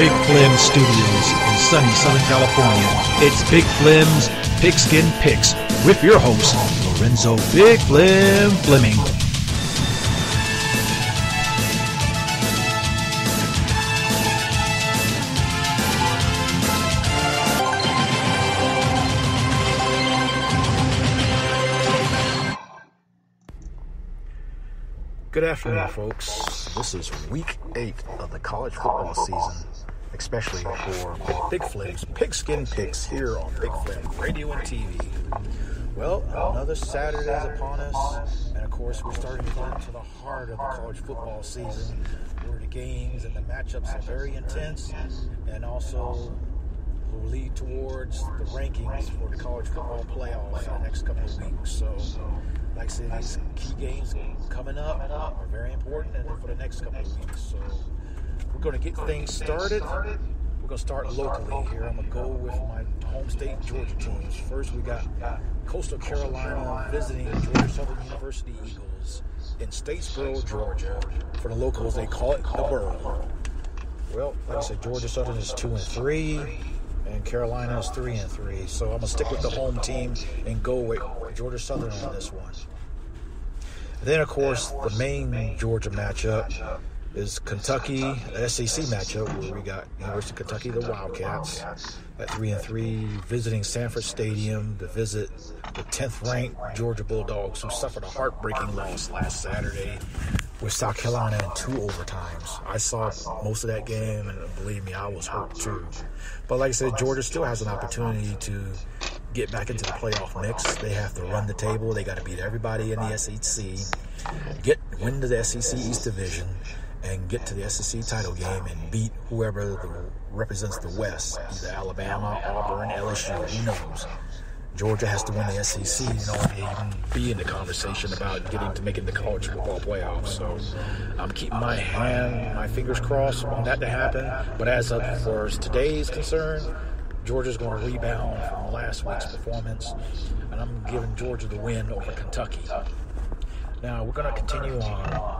Big Flem Studios in sunny Southern California. It's Big Flem's Pigskin Picks with your host, Lorenzo Big Flem Fleming. Good afternoon, folks. This is week eight of the college football season, especially for Big Flem's Pigskin Picks here on Big Flem Radio and TV. Well, another Saturday is upon us, and of course, we're starting to get into the heart of the college football season, where the games and the matchups are very intense, and also will lead towards the rankings for the college football playoffs in the next couple of weeks. So, like I said, these key games coming up are very important and for the next couple of weeks. So, we're going to get things started. We're going to start locally here. I'm going to go with my home state Georgia teams. First, we got Coastal Carolina visiting Georgia Southern University Eagles in Statesboro, Georgia. For the locals, they call it the Borough. Well, like I said, Georgia Southern is two and three and Carolina is three and three. So I'm gonna stick with the home team and go with Georgia Southern on this one. Then, of course, the main Georgia matchup is Kentucky, SEC matchup, where we got University of Kentucky, the Wildcats, at three and three, visiting Sanford Stadium to visit the 10th ranked Georgia Bulldogs, who suffered a heartbreaking loss last Saturday with South Carolina in two overtimes. I saw most of that game, and believe me, I was hurt too. But like I said, Georgia still has an opportunity to get back into the playoff mix. They have to run the table. They got to beat everybody in the SEC, get win the SEC East Division, and get to the SEC title game and beat whoever the, represents the West, either Alabama, Auburn, LSU. Who knows? Georgia has to win the SEC in order to even be in the conversation about getting to making the college football playoffs. So I'm keeping my hand, my fingers crossed on that to happen. But as of for today's concern, Georgia's going to rebound from last week's performance, and I'm giving Georgia the win over Kentucky. Now we're going to continue on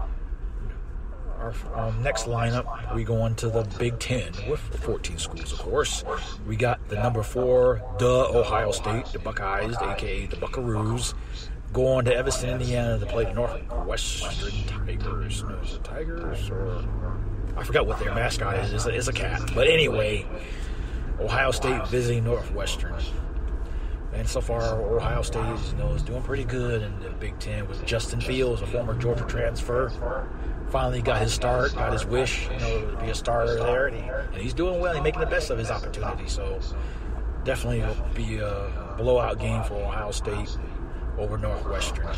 our um, next lineup, we go into the Big Ten with 14 schools, of course. We got the number four, the Ohio State, the Buckeyes, aka the Buckaroos, go on to Evanston, Indiana to play the Northwestern Tigers. No, is it Tigers or I forgot what their mascot is. It's a, it's a cat. But anyway, Ohio State visiting Northwestern. And so far, Ohio State you know, is doing pretty good in the Big Ten with Justin Fields, a former Georgia transfer finally got his start, got his wish, you know, to be a starter there, and, he, and he's doing well. He's making the best of his opportunity. So definitely will be a blowout game for Ohio State over Northwestern.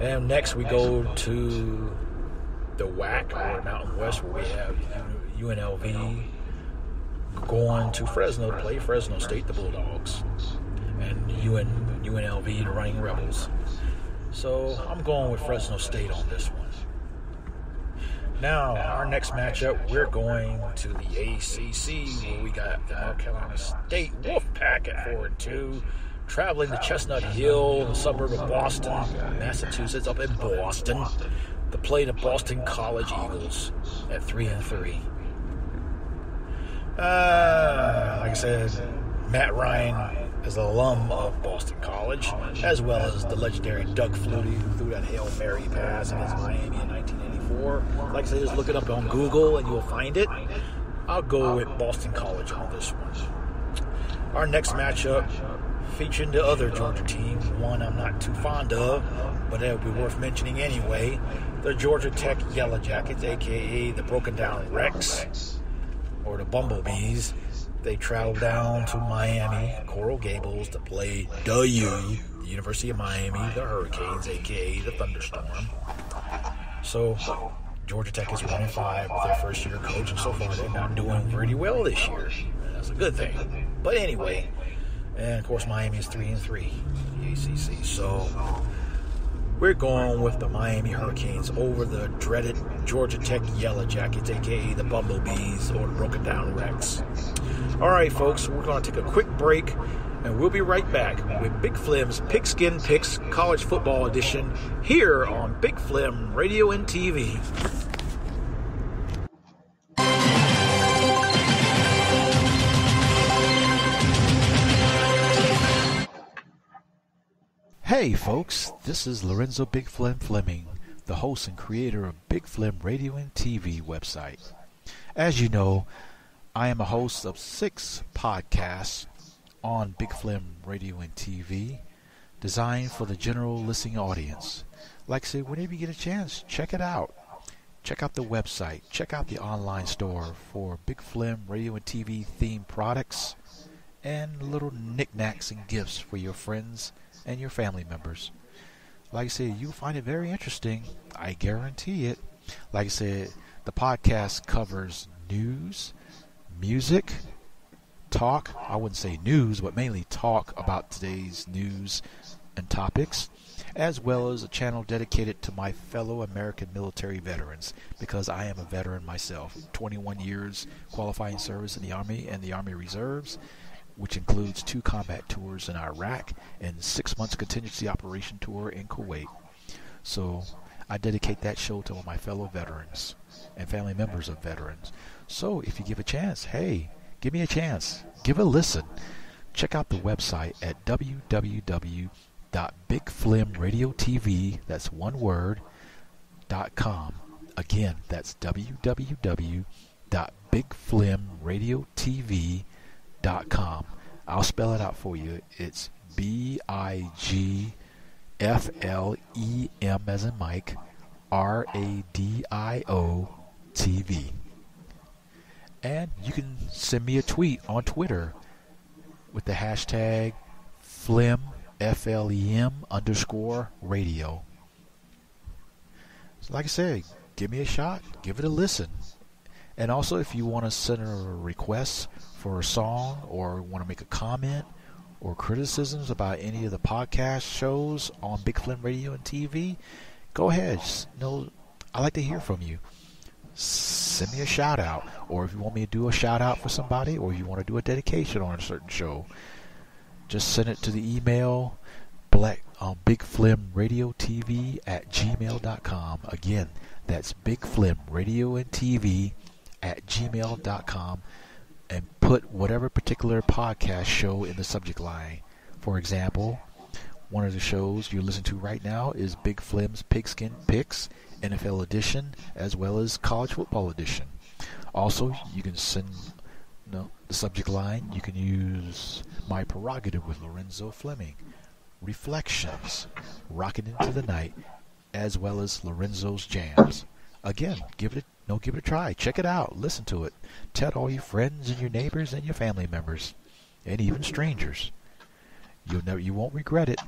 And next we go to the WAC or Mountain West, where we have UNLV going to Fresno to play Fresno State, the Bulldogs, and UN, UNLV, the Running Rebels. So I'm going with Fresno State on this one. Now, our next matchup, we're going to the ACC where we got the North Carolina State Wolfpack at 4 and 2, traveling to Chestnut Hill, the suburb of Boston, Massachusetts, up in Boston, to play the Boston College Eagles at 3 and 3. Uh, like I said, Matt Ryan is an alum of Boston College, as well as the legendary Doug Flutie, who threw that Hail Mary pass against Miami in 1984. Like I said, just look it up on Google and you'll find it. I'll go with Boston College on this one. Our next matchup featuring the other Georgia team, one I'm not too fond of, but it would be worth mentioning anyway. The Georgia Tech Yellow Jackets, aka the Broken Down Rex, or the Bumblebees they travel down to Miami, Coral Gables, to play the U, the University of Miami, the Hurricanes, aka the Thunderstorm. So Georgia Tech is one and five with their first year coach, and so far they're not doing pretty well this year. That's a good thing. But anyway, and of course Miami is three and three, the ACC. So we're going with the Miami Hurricanes over the dreaded Georgia Tech Yellow Jackets, aka the Bumblebees or the Broken Down Rex. All right, folks, we're going to take a quick break and we'll be right back with Big Flem's Pigskin Picks College Football Edition here on Big Flem Radio and TV. Hey folks, this is Lorenzo Big Flem Fleming, the host and creator of Big Flem Radio and TV website. As you know, I am a host of six podcasts on Big Flem Radio and TV designed for the general listening audience. Like I said, whenever you get a chance, check it out. Check out the website, check out the online store for Big Flem Radio and TV themed products and little knickknacks and gifts for your friends and your family members. Like I said, you'll find it very interesting. I guarantee it. Like I said, the podcast covers news, music, talk. I wouldn't say news, but mainly talk about today's news and topics, as well as a channel dedicated to my fellow American military veterans, because I am a veteran myself. 21 years qualifying service in the Army and the Army Reserves, which includes two combat tours in Iraq and six months contingency operation tour in Kuwait. So I dedicate that show to all my fellow veterans and family members of veterans. So if you give a chance, hey, give me a chance. Give a listen. Check out the website at www.bigflemradiotv, that's one word, dot com. Again, that's www.bigflemradiotv.com. I'll spell it out for you. It's B I G F L E M as in Mike, R A D I O T V. And you can send me a tweet on Twitter with the hashtag FLEM, F L E M underscore radio. So like I said, give me a shot, give it a listen. And also, if you want to send a request for a song or want to make a comment or criticisms about any of the podcast shows on Big Flem Radio and TV, go ahead. Know, I like to hear from you send me a shout out. Or if you want me to do a shout out for somebody, or if you want to do a dedication on a certain show, just send it to the email black um, Big Flem Radio TV at gmail.com. Again, that's Big Flem Radio and TV at gmail.com and put whatever particular podcast show in the subject line. For example, one of the shows you're listening to right now is Big Flem's Pigskin Picks NFL edition as well as college football edition. Also, you can send the subject line. You can use my prerogative with Lorenzo Fleming, reflections, rocking into the night, as well as Lorenzo's jams. Again, give it a, no, give it a try. Check it out. Listen to it. Tell all your friends and your neighbors and your family members, and even strangers. You'll never, you won't regret it.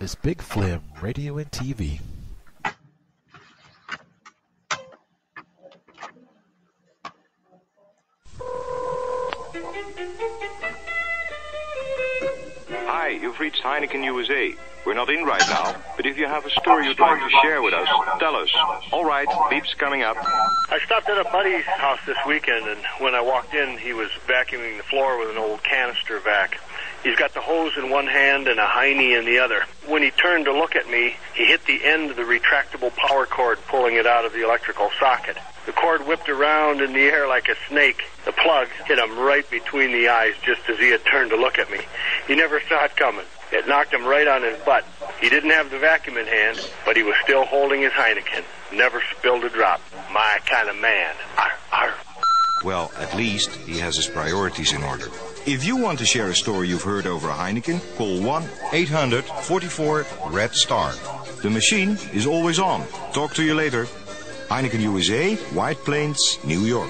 It's Big Flem Radio and TV. You've reached Heineken USA. We're not in right now, but if you have a story you'd like to share with us, tell us. All right, beep's coming up. I stopped at a buddy's house this weekend, and when I walked in, he was vacuuming the floor with an old canister vac. He's got the hose in one hand and a hiney in the other. When he turned to look at me, he hit the end of the retractable power cord, pulling it out of the electrical socket. The cord whipped around in the air like a snake. The plug hit him right between the eyes just as he had turned to look at me. He never saw it coming. It knocked him right on his butt. He didn't have the vacuum in hand, but he was still holding his Heineken. Never spilled a drop. My kind of man. Arr, arr. Well, at least he has his priorities in order. If you want to share a story you've heard over Heineken, call 1 800 44 Red Star. The machine is always on. Talk to you later. Heineken USA, White Plains, New York.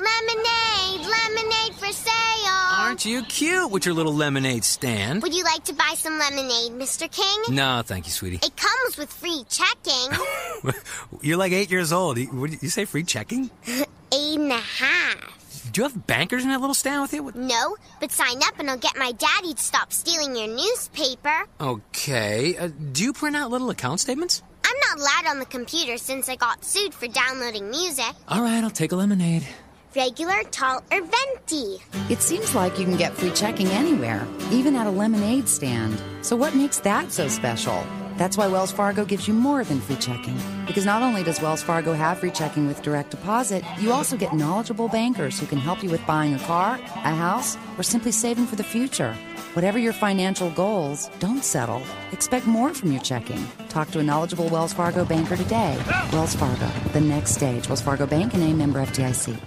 Lemonade, lemonade for sale. Aren't you cute with your little lemonade stand? Would you like to buy some lemonade, Mr. King? No, thank you, sweetie. It comes with free checking. You're like eight years old. You- you say? Free checking? Eight and a half. Do you have bankers in that little stand with you? No, but sign up and I'll get my daddy to stop stealing your newspaper. Okay. Uh, do you print out little account statements? I'm not allowed on the computer since I got sued for downloading music. All right, I'll take a lemonade. Regular, tall, or venti. It seems like you can get free checking anywhere, even at a lemonade stand. So, what makes that so special? That's why Wells Fargo gives you more than free checking. Because not only does Wells Fargo have free checking with direct deposit, you also get knowledgeable bankers who can help you with buying a car, a house, or simply saving for the future. Whatever your financial goals, don't settle. Expect more from your checking. Talk to a knowledgeable Wells Fargo banker today. Wells Fargo, the next stage. Wells Fargo Bank and a member FDIC.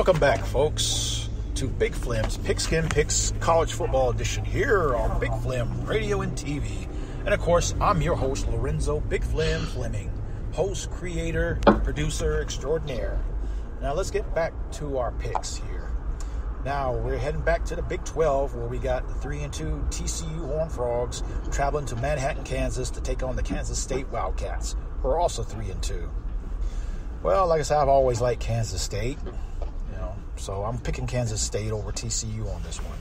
Welcome back, folks, to Big Flem's Pigskin Picks College Football Edition here on Big Flem Radio and TV. And of course, I'm your host, Lorenzo Big Flem Fleming, host, creator, producer extraordinaire. Now let's get back to our picks here. Now we're heading back to the Big 12 where we got the 3 and 2 TCU Horned Frogs traveling to Manhattan, Kansas to take on the Kansas State Wildcats, who are also 3 and 2. Well, like I said, I've always liked Kansas State. So I'm picking Kansas State over TCU on this one.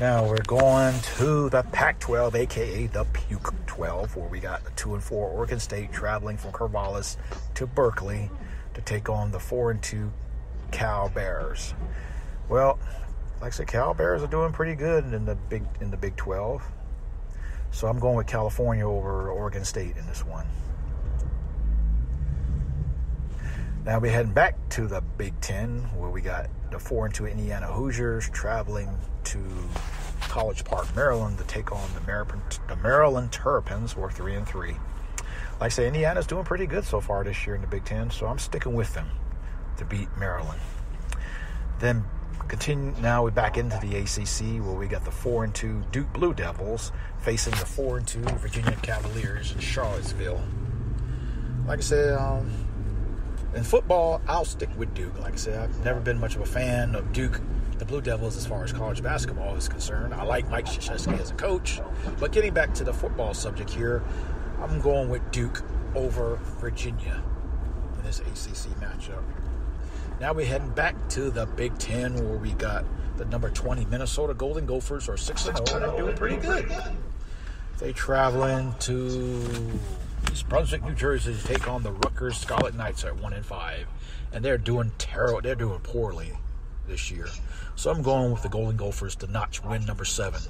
Now we're going to the Pac 12, aka the Puke 12, where we got the 2 and 4 Oregon State traveling from Corvallis to Berkeley to take on the 4 and 2 Cal Bears. Well, like I said, Cal Bears are doing pretty good in the big in the Big 12. So I'm going with California over Oregon State in this one. Now we're heading back to the Big Ten, where we got the four and two Indiana Hoosiers traveling to College Park, Maryland, to take on the Maryland, the Maryland Terrapins, who are three and three. Like I say, Indiana's doing pretty good so far this year in the Big Ten, so I'm sticking with them to beat Maryland. Then continue. Now we're back into the ACC, where we got the four and two Duke Blue Devils facing the four and two Virginia Cavaliers in Charlottesville. Like I said. Um, in football, I'll stick with Duke. Like I said, I've never been much of a fan of Duke, the Blue Devils, as far as college basketball is concerned. I like Mike Krzyzewski as a coach. But getting back to the football subject here, I'm going with Duke over Virginia in this ACC matchup. Now we're heading back to the Big Ten where we got the number 20 Minnesota Golden Gophers are 6 0 and they're doing pretty good. They traveling to Brunswick, New Jersey, to take on the Rutgers Scarlet Knights at one and five, and they're doing terrible. They're doing poorly this year. So I'm going with the Golden Gophers to notch win number seven.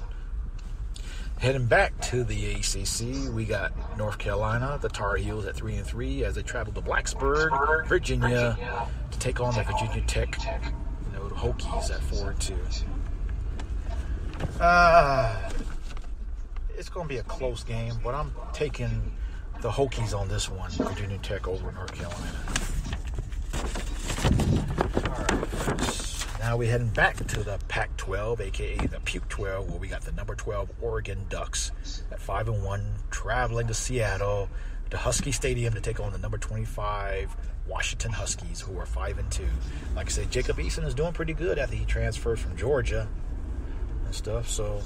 Heading back to the ACC, we got North Carolina, the Tar Heels at three and three as they travel to Blacksburg, Virginia, to take on the Virginia Tech, you know, the Hokies at four and two. Uh, it's going to be a close game, but I'm taking the Hokies on this one. Virginia Tech over in North Carolina. All right. Now we're heading back to the Pac 12, aka the Puke 12, where we got the number 12 Oregon Ducks at 5 and 1, traveling to Seattle, to Husky Stadium to take on the number 25 Washington Huskies, who are 5 and 2. Like I said, Jacob Eason is doing pretty good after he transferred from Georgia and stuff. So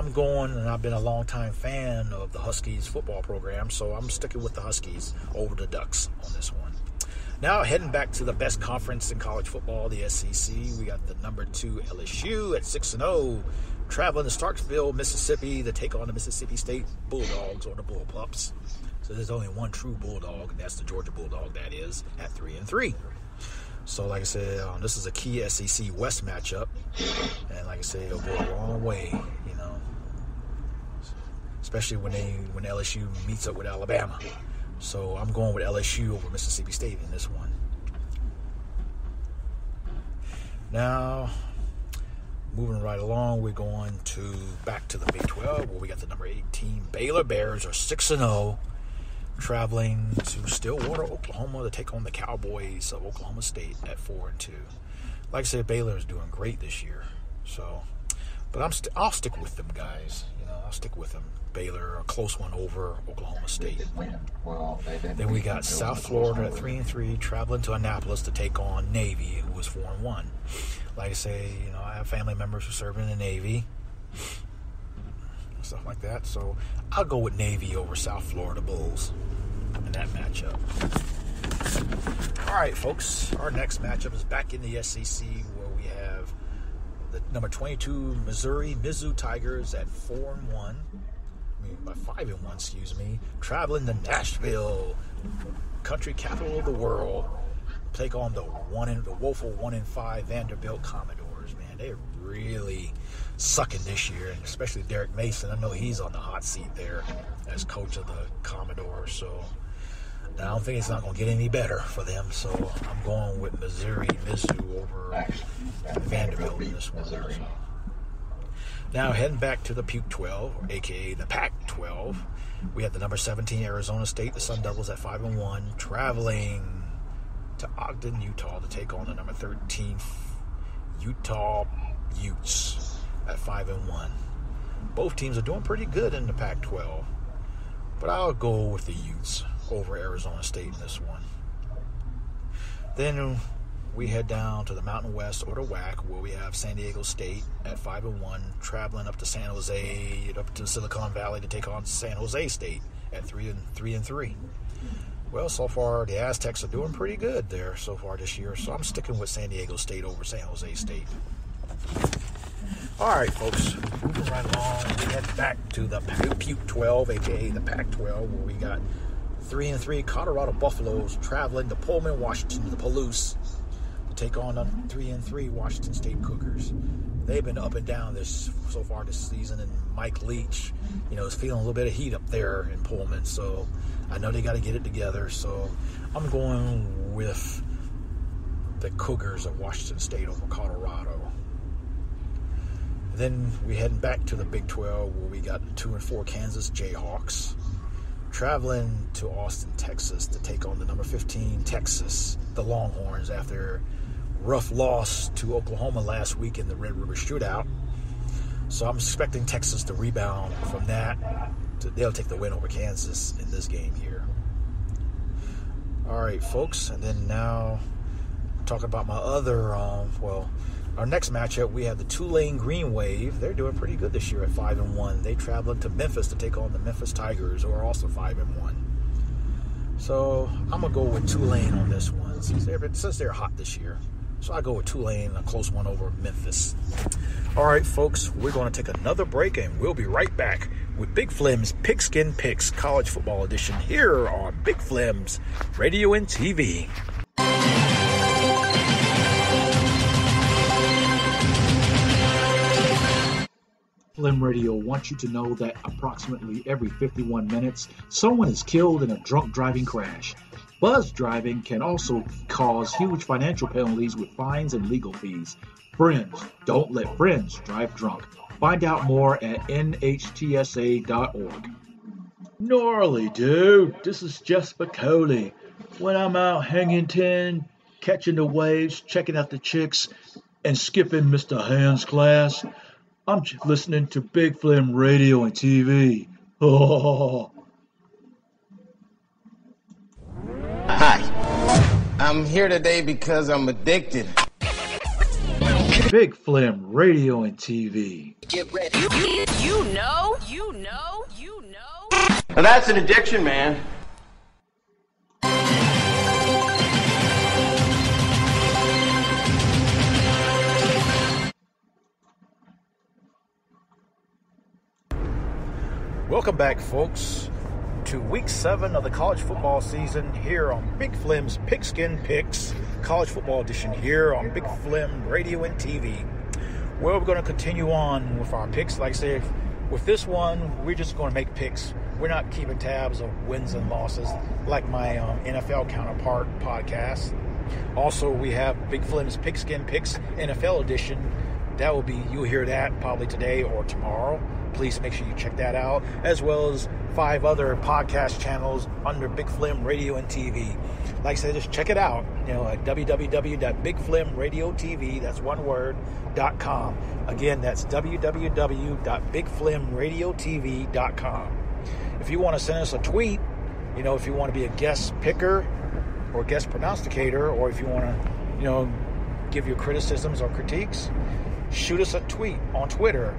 I'm going, and I've been a long time fan of the Huskies football program, so I'm sticking with the Huskies over the Ducks on this one. Now, heading back to the best conference in college football, the SEC, we got the number two LSU at 6 and 0, traveling to Starkville, Mississippi to take on the Mississippi State Bulldogs or the Bullpups. So there's only one true Bulldog, and that's the Georgia Bulldog, that is, at 3 and 3. So, like I said, um, this is a key SEC West matchup, and like I said, it'll go a long way especially when they when LSU meets up with Alabama. So I'm going with LSU over Mississippi State in this one. Now, moving right along, we're going to back to the Big 12 where we got the number 18 Baylor Bears are 6 and 0 traveling to Stillwater, Oklahoma to take on the Cowboys of Oklahoma State at 4 and 2. Like I said, Baylor is doing great this year. So, but I'm st- I'll stick with them guys. You know, I'll stick with them. Baylor, a close one over Oklahoma State. Then we got South Florida at three and three, traveling to Annapolis to take on Navy, who was four and one. Like I say, you know, I have family members who serve in the Navy, stuff like that. So I'll go with Navy over South Florida Bulls in that matchup. All right, folks. Our next matchup is back in the SEC, where we have the Number 22, Missouri Mizzou Tigers at 4 and 1. By 5 and 1, excuse me. Traveling to Nashville, country capital of the world. Take on the one in the woeful 1 and 5 Vanderbilt Commodores. Man, they're really sucking this year, and especially Derek Mason. I know he's on the hot seat there as coach of the Commodores. So I don't think it's not going to get any better for them. So I'm going with Missouri, Mizzou over Vanderbilt in this one. Now heading back to the Puke 12, or aka the Pac 12, we have the number 17 Arizona State, the Sun Devils at 5 and 1, traveling to Ogden, Utah to take on the number 13 Utah Utes at 5 and 1. Both teams are doing pretty good in the Pac 12, but I'll go with the Utes over Arizona State in this one. Then we head down to the Mountain West or the WAC, where we have San Diego State at five and one, traveling up to San Jose, up to Silicon Valley to take on San Jose State at three and three and three. Well, so far the Aztecs are doing pretty good there so far this year, so I'm sticking with San Diego State over San Jose State. All right, folks, moving right along, we head back to the Puke 12, aka the Pac 12, where we got three and three Colorado Buffaloes traveling to Pullman, Washington, to the Palouse to take on the three and three Washington State Cougars. They've been up and down this so far this season, and Mike Leach, you know, is feeling a little bit of heat up there in Pullman. So I know they got to get it together. So I'm going with the Cougars of Washington State over Colorado. Then we heading back to the Big 12 where we got two and four Kansas Jayhawks traveling to Austin, Texas to take on the number 15 Texas, the Longhorns, after rough loss to Oklahoma last week in the Red River Shootout. So I'm expecting Texas to rebound from that. They'll take the win over Kansas in this game here. All right, folks, and then now talking about my other, um, well, our next matchup, we have the Tulane Green Wave. They're doing pretty good this year at five and one. They travel to Memphis to take on the Memphis Tigers, who are also five and one. So I'm gonna go with Tulane on this one since they're since they're hot this year. So I go with Tulane, a close one over Memphis. All right, folks, we're going to take another break and we'll be right back with Big Flem's Pigskin Picks College Football Edition here on Big Flem's Radio and TV. Flem Radio wants you to know that approximately every 51 minutes, someone is killed in a drunk driving crash. Buzz driving can also cause huge financial penalties with fines and legal fees. Friends, don't let friends drive drunk. Find out more at nhtsa.org. Gnarly, dude. This is Jeff Spicoli. When I'm out hanging ten, catching the waves, checking out the chicks, and skipping Mr. Hand's class, I'm listening to Big Flem Radio and TV. Oh. Hi. I'm here today because I'm addicted. Big Flem Radio and TV. Get ready. You, you know, you know, you know. Now that's an addiction, man. Welcome back, folks, to week seven of the college football season here on Big Flem's Pigskin Picks, college football edition here on Big Flem Radio and TV. Well, we're going to continue on with our picks. Like I said, with this one, we're just going to make picks. We're not keeping tabs of wins and losses like my um, NFL counterpart podcast. Also, we have Big Flem's Pigskin Picks NFL edition. That will be, you'll hear that probably today or tomorrow please make sure you check that out, as well as five other podcast channels under Big Flem Radio and TV. Like I said, just check it out. You know, at www.bigflemradiotv, that's one word, dot com. Again, that's www.bigflemradiotv.com. If you want to send us a tweet, you know, if you want to be a guest picker or guest pronosticator, or if you want to, you know, give your criticisms or critiques, shoot us a tweet on Twitter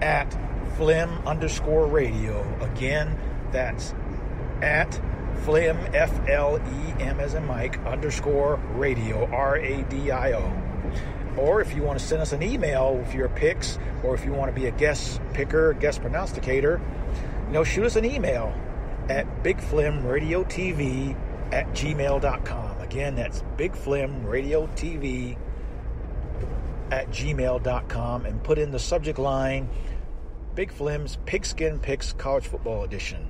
at flem underscore radio. Again, that's at flem, F L E M as in Mike, underscore radio, R A D I O. or if you want to send us an email with your picks, or if you want to be a guest picker, guest pronosticator, you know, shoot us an email at bigflemradiotv at gmail.com. Again, that's bigflemradiotv at gmail.com and put in the subject line Big Flem's Pigskin Picks College Football Edition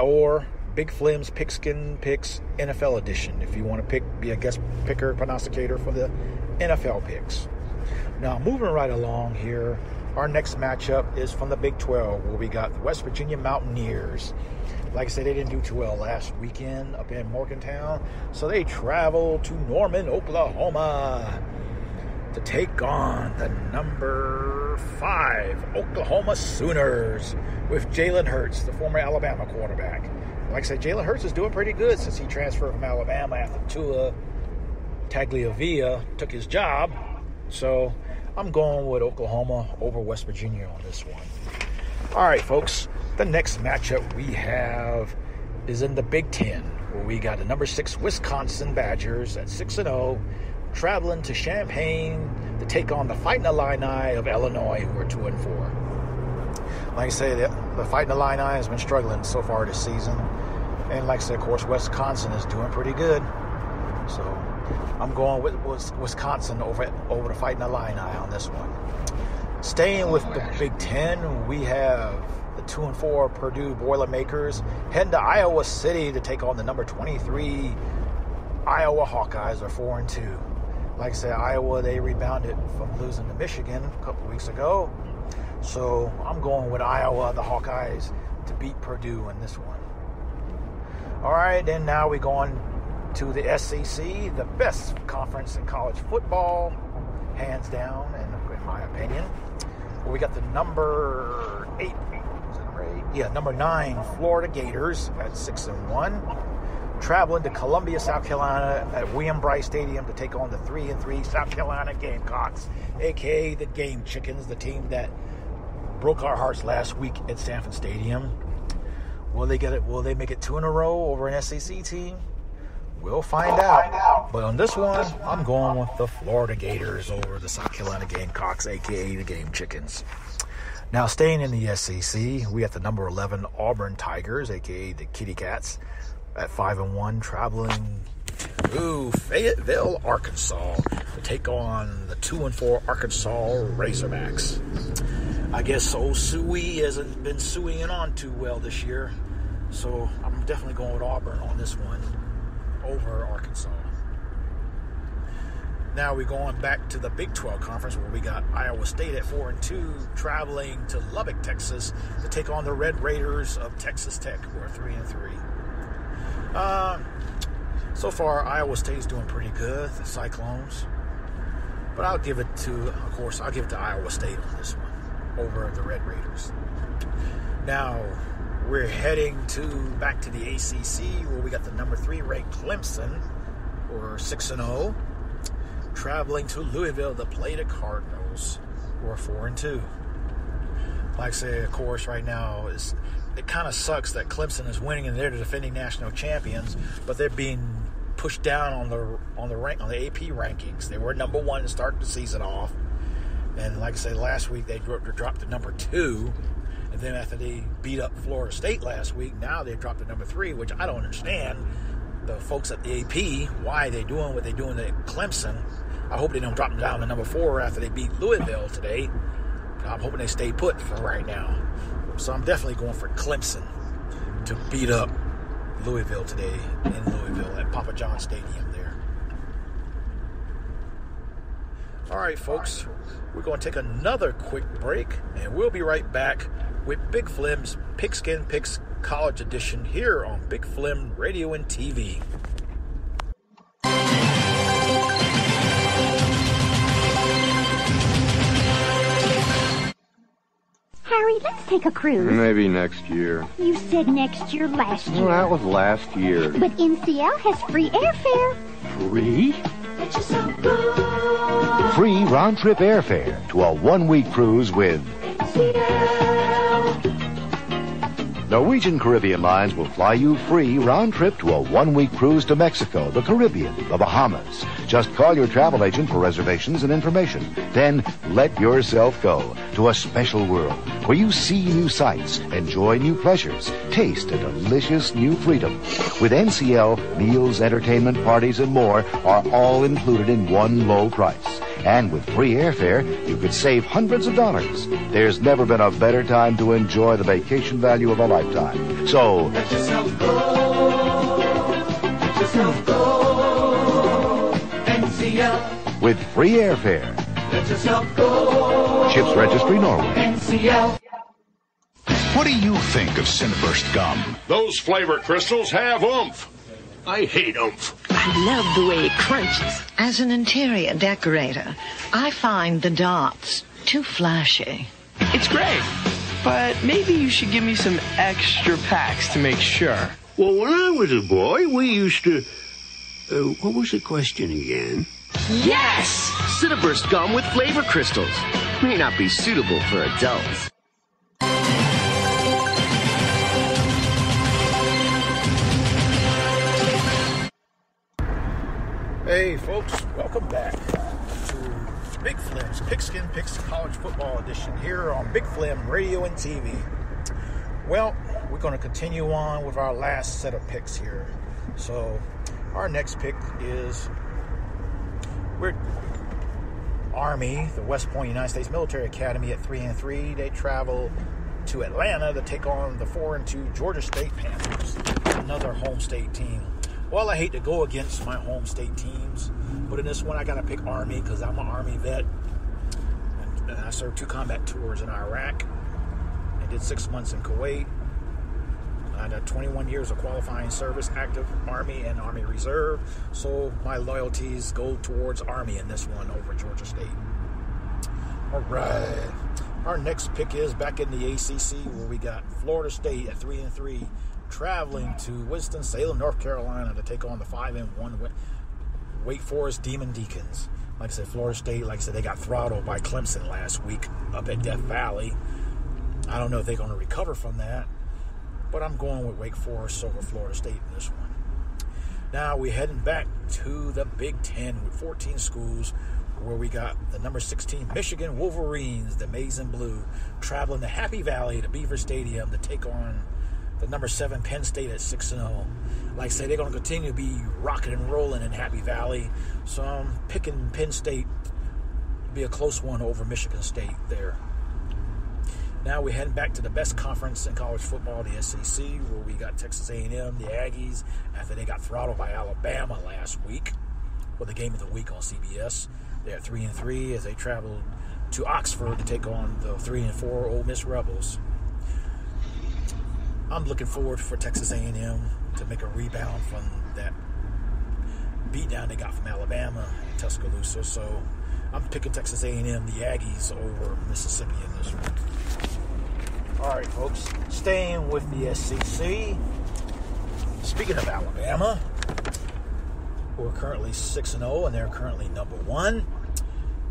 or Big Flem's Pigskin Picks NFL Edition if you want to pick be a guest picker prognosticator for the NFL picks. Now, moving right along here, our next matchup is from the Big 12 where we got the West Virginia Mountaineers. Like I said, they didn't do too well last weekend up in Morgantown, so they travel to Norman, Oklahoma to take on the number five Oklahoma Sooners with Jalen Hurts, the former Alabama quarterback. Like I said, Jalen Hurts is doing pretty good since he transferred from Alabama after Tua Tagovailoa took his job. So I'm going with Oklahoma over West Virginia on this one. All right, folks. The next matchup we have is in the Big Ten, where we got the number six Wisconsin Badgers at six and zero traveling to Champaign to take on the Fighting Illini of Illinois, who are two and four. Like I say, the, the Fighting Illini has been struggling so far this season, and like I said, of course, Wisconsin is doing pretty good. So I'm going with Wisconsin over over the Fighting Illini on this one. Staying with the Big Ten, we have the two and four Purdue Boilermakers heading to Iowa City to take on the number 23 Iowa Hawkeyes, are four and two. Like I said, Iowa, they rebounded from losing to Michigan a couple weeks ago. So I'm going with Iowa, the Hawkeyes, to beat Purdue in this one. All right, then now we go on to the SEC, the best conference in college football, hands down, and in my opinion. we got the number eight, number eight? Yeah, number nine, Florida Gators at six and one traveling to Columbia, South Carolina at William Brice Stadium to take on the 3 and 3 South Carolina Gamecocks, aka the Game Chickens, the team that broke our hearts last week at Sanford Stadium. Will they get it? Will they make it two in a row over an SEC team? We'll find, out. find out. But on this one, I'm going with the Florida Gators over the South Carolina Gamecocks, aka the Game Chickens. Now, staying in the SEC, we have the number 11 Auburn Tigers, aka the Kitty Cats, at five and one, traveling to Fayetteville, Arkansas, to take on the two and four Arkansas Razorbacks. I guess old Suey hasn't been suing on too well this year, so I'm definitely going with Auburn on this one over Arkansas. Now we're going back to the Big 12 conference where we got Iowa State at four and two, traveling to Lubbock, Texas, to take on the Red Raiders of Texas Tech, who are three and three. Uh, so far, Iowa State's doing pretty good, the Cyclones. But I'll give it to, of course, I'll give it to Iowa State on this one over the Red Raiders. Now, we're heading to back to the ACC where we got the number three ranked Clemson, or 6 and 0, traveling to Louisville to play the Cardinals, who are 4 and 2. Like I say, of course, right now is it kind of sucks that Clemson is winning and they're the defending national champions, but they're being pushed down on the on the rank on the AP rankings. They were number one to start the season off, and like I said last week, they dropped to number two. And then after they beat up Florida State last week, now they dropped to number three, which I don't understand. The folks at the AP, why are they doing what they're doing at Clemson. I hope they don't drop them down to number four after they beat Louisville today. I'm hoping they stay put for right now. So I'm definitely going for Clemson to beat up Louisville today in Louisville at Papa John Stadium there. All right, folks, we're going to take another quick break and we'll be right back with Big Flem's Pigskin Picks College Edition here on Big Flem Radio and TV. Take a cruise. Maybe next year. You said next year last year. Well, that was last year. But NCL has free airfare. Free? Free round trip airfare to a one week cruise with. Norwegian Caribbean Lines will fly you free round trip to a one week cruise to Mexico, the Caribbean, the Bahamas. Just call your travel agent for reservations and information. Then let yourself go to a special world where you see new sights, enjoy new pleasures, taste a delicious new freedom. With NCL, meals, entertainment, parties, and more are all included in one low price. And with free airfare, you could save hundreds of dollars. There's never been a better time to enjoy the vacation value of a lifetime. So, Let yourself go. Let yourself go. NCL. with free airfare, Let yourself go. Ships Registry Norway. NCL. What do you think of Cinnaburst gum? Those flavor crystals have oomph. I hate oomph. I love the way it crunches. As an interior decorator, I find the dots too flashy. It's great, but maybe you should give me some extra packs to make sure. Well, when I was a boy, we used to. Uh, what was the question again? Yes! Cinnaburst gum with flavor crystals. May not be suitable for adults. Hey, folks, welcome back to Big Flem's Pigskin Picks College Football Edition here on Big Flem Radio and TV. Well, we're going to continue on with our last set of picks here. So, our next pick is we're Army, the West Point United States Military Academy at three and three. They travel to Atlanta to take on the four and two Georgia State Panthers, another home state team. Well, I hate to go against my home state teams, but in this one, I got to pick Army because I'm an Army vet. And, and I served two combat tours in Iraq and did six months in Kuwait. I got 21 years of qualifying service, active Army and Army Reserve. So my loyalties go towards Army in this one over Georgia State. All right. Our next pick is back in the ACC where we got Florida State at three and three, traveling to Winston Salem, North Carolina, to take on the five and one Wake Forest Demon Deacons. Like I said, Florida State, like I said, they got throttled by Clemson last week up at Death Valley. I don't know if they're going to recover from that, but I'm going with Wake Forest over Florida State in this one. Now we're heading back to the Big Ten with 14 schools where we got the number 16 Michigan Wolverines, the Maize and Blue, traveling to Happy Valley to Beaver Stadium to take on the number 7 Penn State at 6 0. Like I say, they're going to continue to be rocking and rolling in Happy Valley. So I'm picking Penn State to be a close one over Michigan State there. Now we're heading back to the best conference in college football, the SEC, where we got Texas A&M, the Aggies, after they got throttled by Alabama last week, for the game of the week on CBS. They're three and three as they traveled to Oxford to take on the three and four Ole Miss Rebels. I'm looking forward for Texas A&M to make a rebound from that beatdown they got from Alabama and Tuscaloosa. So I'm picking Texas A&M, the Aggies, over Mississippi in this one. All right, folks, staying with the SEC. Speaking of Alabama, who are currently 6 0 and they're currently number one,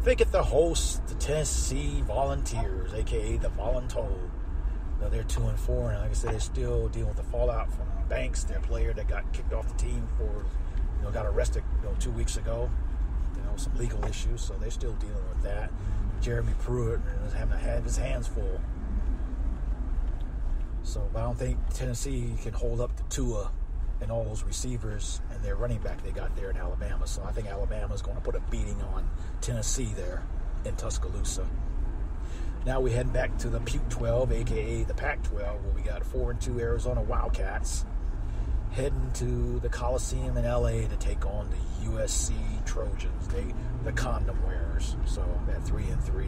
they get to host the Tennessee Volunteers, aka the Voluntold. Now they're 2 and 4, and like I said, they're still dealing with the fallout from Banks, their player that got kicked off the team for, you know, got arrested you know, two weeks ago. You know, some legal issues, so they're still dealing with that. Jeremy Pruitt is having to have his hands full. So, but I don't think Tennessee can hold up to Tua and all those receivers and their running back they got there in Alabama. So I think Alabama's going to put a beating on Tennessee there in Tuscaloosa. Now we head back to the Puke 12, aka the Pac 12, where we got 4 and 2 Arizona Wildcats heading to the Coliseum in LA to take on the USC Trojans, they the condom wearers. So at 3 and 3.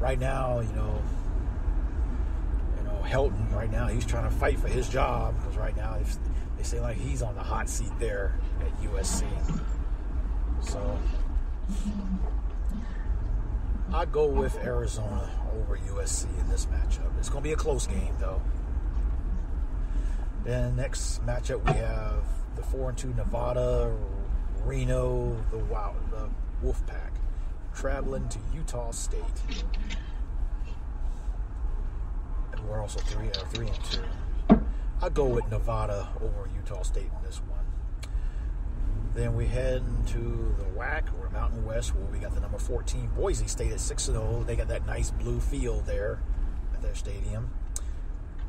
Right now, you know, you know, Helton right now, he's trying to fight for his job because right now they say like he's on the hot seat there at USC. So I go with Arizona over USC in this matchup. It's going to be a close game though. Then next matchup we have the four and two Nevada, Reno, the Wild, the Wolfpack, traveling to Utah State. And we're also three, uh, three and two. I'll go with Nevada over Utah State in this one. Then we head to the WAC or Mountain West, where we got the number 14 Boise State at 6 0. They got that nice blue field there at their stadium.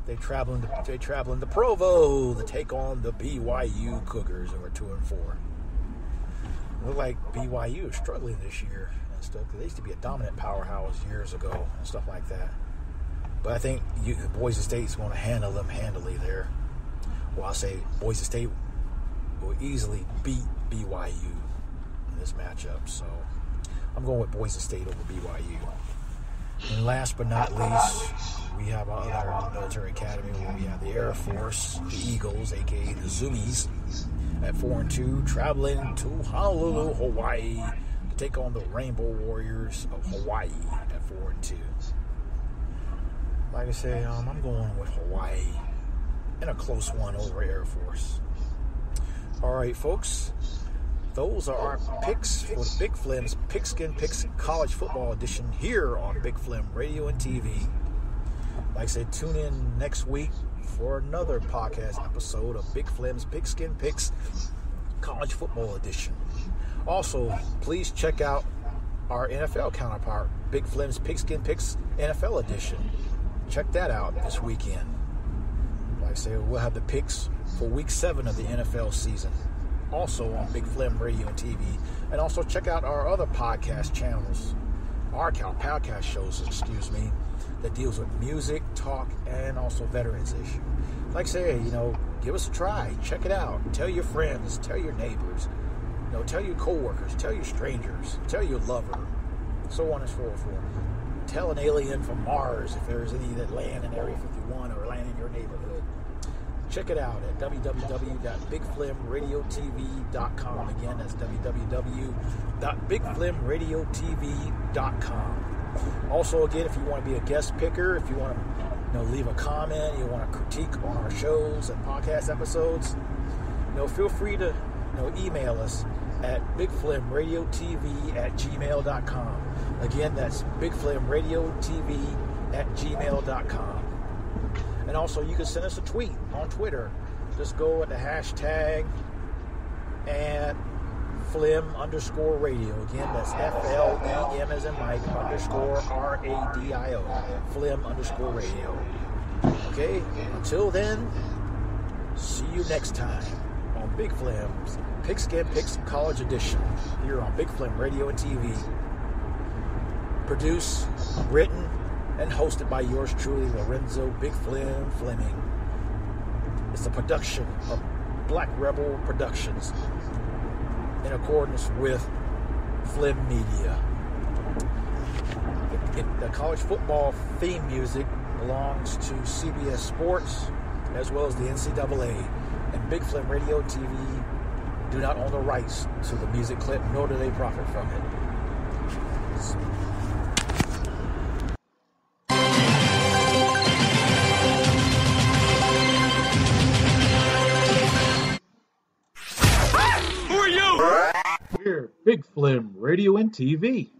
They traveling to, they traveling to Provo to take on the BYU Cougars, who are two and four. Look like BYU is struggling this year and stuff. They used to be a dominant powerhouse years ago and stuff like that. But I think you, Boise State's going to handle them handily there. Well, I'll say Boise State will easily beat BYU in this matchup. So I'm going with Boise State over BYU. And last but not least, we have our military academy where we have the Air Force, the Eagles, aka the Zoomies, at four and two, traveling to Honolulu, Hawaii, to take on the Rainbow Warriors of Hawaii at four and two. Like I say, um, I'm going with Hawaii and a close one over Air Force. All right, folks. Those are our picks for the Big Flem's Pigskin Picks College Football Edition here on Big Flem Radio and TV. Like I said, tune in next week for another podcast episode of Big Flem's Pigskin Picks College Football Edition. Also, please check out our NFL counterpart, Big Flem's Pigskin Picks NFL Edition. Check that out this weekend. Like I say, we'll have the picks for week seven of the NFL season. Also on Big Flem Radio and TV. And also check out our other podcast channels, our podcast shows, excuse me, that deals with music, talk, and also veterans issue. Like I say, you know, give us a try. Check it out. Tell your friends, tell your neighbors, you know, tell your coworkers, tell your strangers, tell your lover, so on and so forth. Tell an alien from Mars if there's any that land in Area 51 or land in your neighborhood. Check it out at www.bigflemradiotv.com. Again, that's www.bigflemradiotv.com. Also, again, if you want to be a guest picker, if you want to you know, leave a comment, you want to critique on our shows and podcast episodes, you know, feel free to you know, email us at bigflemradiotv at gmail.com. Again, that's bigflemradiotv at gmail.com. And also, you can send us a tweet on Twitter. Just go with the hashtag and flem underscore radio. Again, that's F L E M as in Mike underscore R A D I O. Flem underscore radio. Okay, until then, see you next time on Big Flem's Pigskin Picks College Edition here on Big Flem Radio and TV. Produced, written, and hosted by yours truly, Lorenzo Big Flem Fleming. It's a production of Black Rebel Productions in accordance with Flem Media. The, the college football theme music belongs to CBS Sports as well as the NCAA. And Big Flem Radio TV do not own the rights to the music clip, nor do they profit from it. TV.